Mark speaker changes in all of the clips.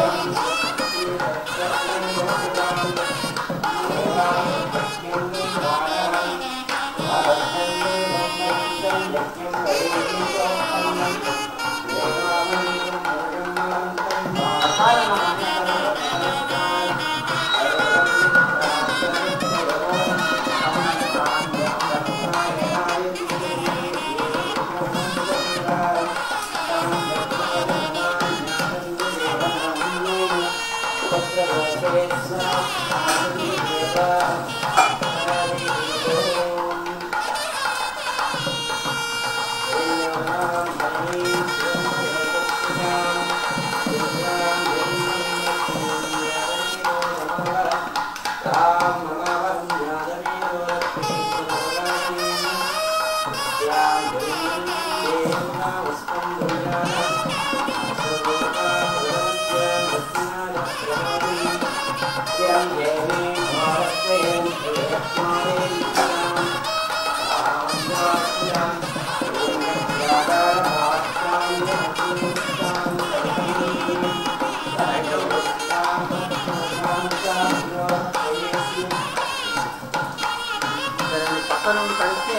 Speaker 1: Thank you.
Speaker 2: 頼みたいと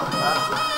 Speaker 2: 思います。